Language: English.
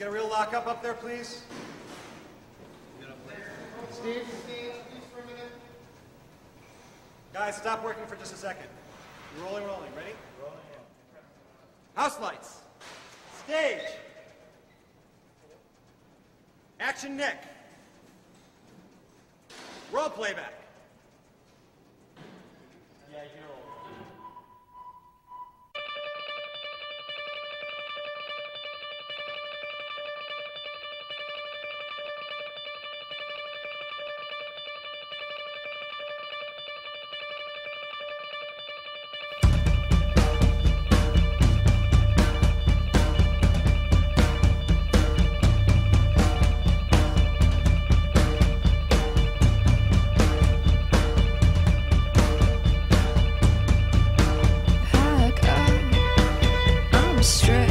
get a real lock up up there, please. Steve? Guys, stop working for just a second. Rolling, rolling. Ready? Rolling, House lights. Stage. Action Nick. Roll playback. Pack up, Straight.